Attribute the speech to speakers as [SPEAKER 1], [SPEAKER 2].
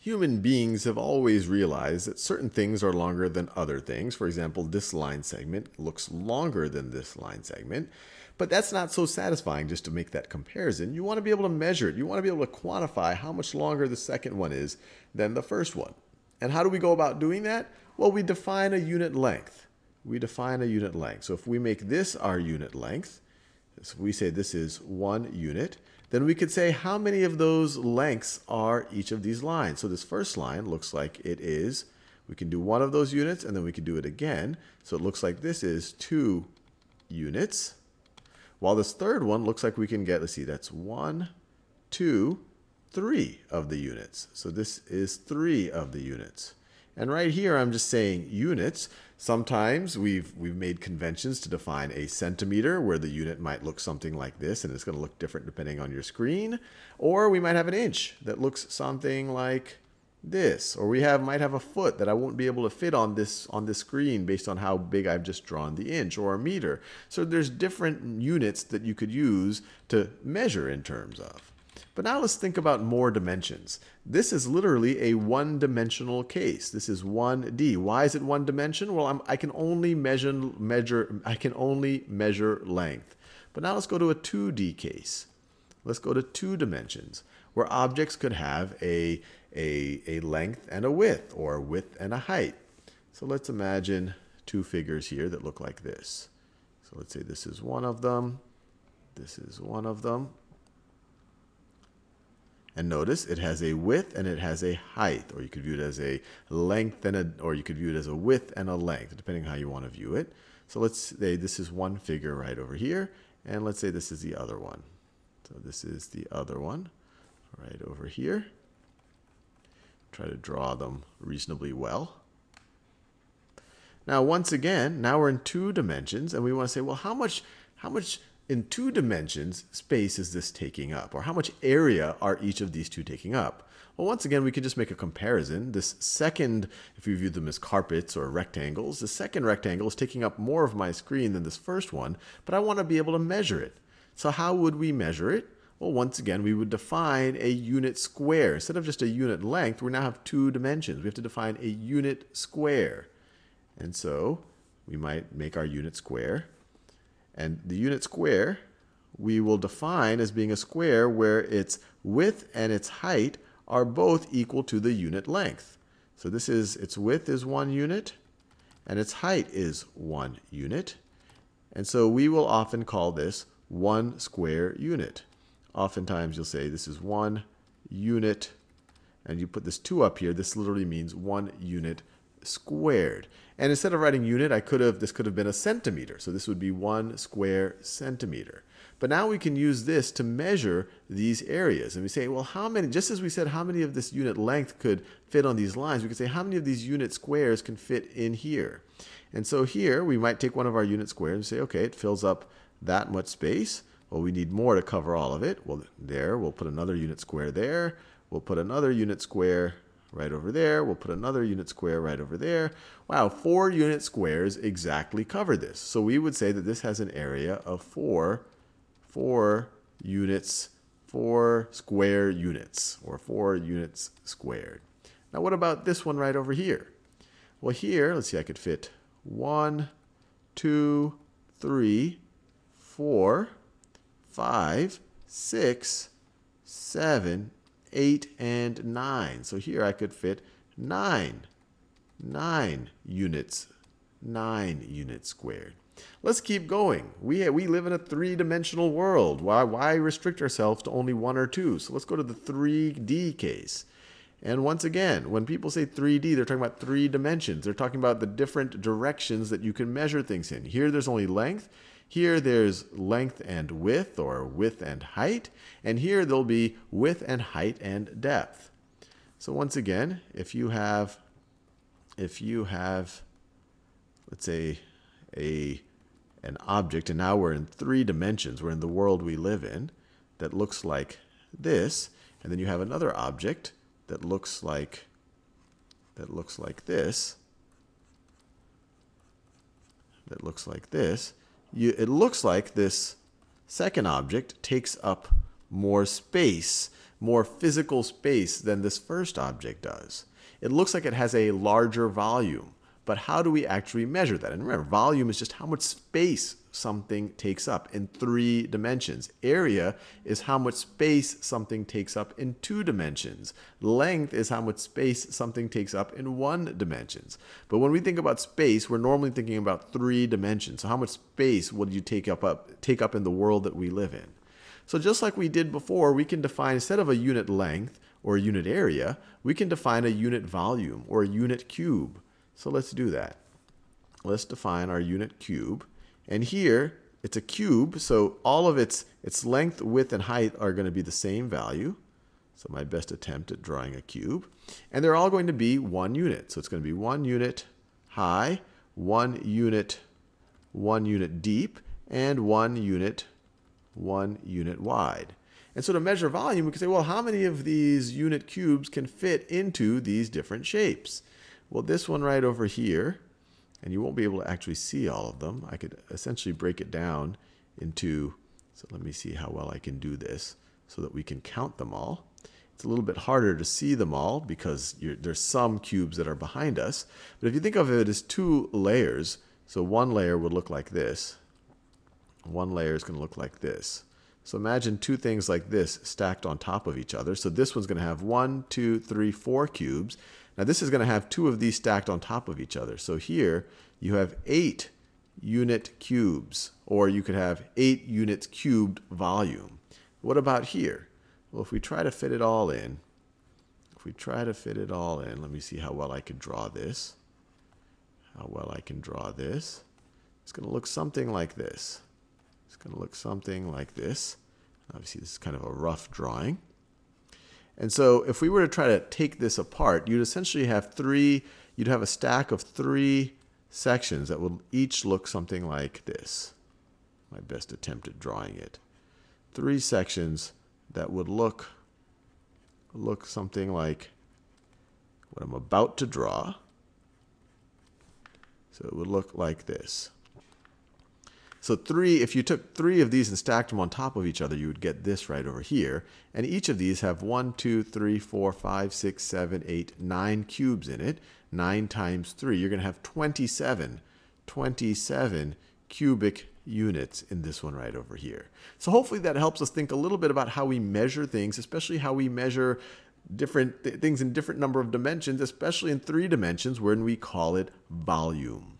[SPEAKER 1] Human beings have always realized that certain things are longer than other things. For example, this line segment looks longer than this line segment. But that's not so satisfying just to make that comparison. You want to be able to measure it. You want to be able to quantify how much longer the second one is than the first one. And how do we go about doing that? Well, we define a unit length. We define a unit length. So if we make this our unit length, so we say this is one unit, then we could say how many of those lengths are each of these lines. So this first line looks like it is, we can do one of those units and then we can do it again. So it looks like this is two units. While this third one looks like we can get, let's see, that's one, two, three of the units. So this is three of the units. And right here, I'm just saying units. Sometimes we've, we've made conventions to define a centimeter where the unit might look something like this and it's going to look different depending on your screen. Or we might have an inch that looks something like this. Or we have might have a foot that I won't be able to fit on this on this screen based on how big I've just drawn the inch or a meter. So there's different units that you could use to measure in terms of. But now let's think about more dimensions. This is literally a one-dimensional case. This is 1D. Why is it one dimension? Well, I'm, i can only measure, measure I can only measure length. But now let's go to a 2D case. Let's go to two dimensions where objects could have a, a, a length and a width or a width and a height. So let's imagine two figures here that look like this. So let's say this is one of them. This is one of them. And notice it has a width and it has a height, or you could view it as a length and a, or you could view it as a width and a length, depending how you want to view it. So let's say this is one figure right over here, and let's say this is the other one. So this is the other one right over here. Try to draw them reasonably well. Now, once again, now we're in two dimensions, and we want to say, well, how much, how much in two dimensions space is this taking up? Or how much area are each of these two taking up? Well, once again, we could just make a comparison. This second, if we view them as carpets or rectangles, the second rectangle is taking up more of my screen than this first one, but I want to be able to measure it. So how would we measure it? Well, once again, we would define a unit square. Instead of just a unit length, we now have two dimensions. We have to define a unit square. And so we might make our unit square and the unit square we will define as being a square where its width and its height are both equal to the unit length. So this is, its width is one unit and its height is one unit. And so we will often call this one square unit. Oftentimes you'll say this is one unit and you put this 2 up here, this literally means one unit squared. And instead of writing unit, I could have, this could have been a centimeter. So this would be one square centimeter. But now we can use this to measure these areas. And we say, well, how many, just as we said, how many of this unit length could fit on these lines, we could say, how many of these unit squares can fit in here? And so here, we might take one of our unit squares and say, okay, it fills up that much space. Well, we need more to cover all of it. Well, there, we'll put another unit square there. We'll put another unit square right over there. We'll put another unit square right over there. Wow, four unit squares exactly cover this. So we would say that this has an area of four, four units, four square units, or four units squared. Now what about this one right over here? Well here, let's see, I could fit one, two, three, four, five, six, seven, 8, and 9. So here I could fit 9. 9 units. 9 units squared. Let's keep going. We, we live in a three-dimensional world. Why, why restrict ourselves to only one or two? So let's go to the 3D case. And once again, when people say 3D, they're talking about three dimensions. They're talking about the different directions that you can measure things in. Here there's only length. Here there's length and width or width and height. And here there'll be width and height and depth. So once again, if you have, if you have, let's say a, an object, and now we're in three dimensions, we're in the world we live in, that looks like this, and then you have another object that looks like, that looks like this, that looks like this, you, it looks like this second object takes up more space, more physical space than this first object does. It looks like it has a larger volume, but how do we actually measure that? And remember, volume is just how much space something takes up in three dimensions. Area is how much space something takes up in two dimensions. Length is how much space something takes up in one dimensions. But when we think about space, we're normally thinking about three dimensions. So how much space would you take up, up take up in the world that we live in? So just like we did before, we can define instead of a unit length or a unit area, we can define a unit volume or a unit cube. So let's do that. Let's define our unit cube. And here, it's a cube, so all of its, its length, width, and height are going to be the same value. So my best attempt at drawing a cube. And they're all going to be one unit. So it's going to be one unit high, one unit, one unit deep, and one unit, one unit wide. And so to measure volume, we can say, well, how many of these unit cubes can fit into these different shapes? Well, this one right over here and you won't be able to actually see all of them. I could essentially break it down into, so let me see how well I can do this so that we can count them all. It's a little bit harder to see them all because there's some cubes that are behind us. But if you think of it as two layers, so one layer would look like this. One layer is going to look like this. So imagine two things like this stacked on top of each other. So this one's going to have one, two, three, four cubes. Now this is going to have two of these stacked on top of each other. So here you have eight unit cubes, or you could have eight units cubed volume. What about here? Well, if we try to fit it all in, if we try to fit it all in, let me see how well I can draw this. How well I can draw this. It's going to look something like this. It's going to look something like this. Obviously, this is kind of a rough drawing. And so if we were to try to take this apart, you'd essentially have three, you'd have a stack of three sections that would each look something like this. My best attempt at drawing it. Three sections that would look look something like what I'm about to draw. So it would look like this. So three, if you took three of these and stacked them on top of each other, you would get this right over here. And each of these have one, two, three, four, five, six, seven, eight, nine cubes in it. Nine times three, you're going to have 27, 27 cubic units in this one right over here. So hopefully that helps us think a little bit about how we measure things, especially how we measure different th things in different number of dimensions, especially in three dimensions when we call it volume.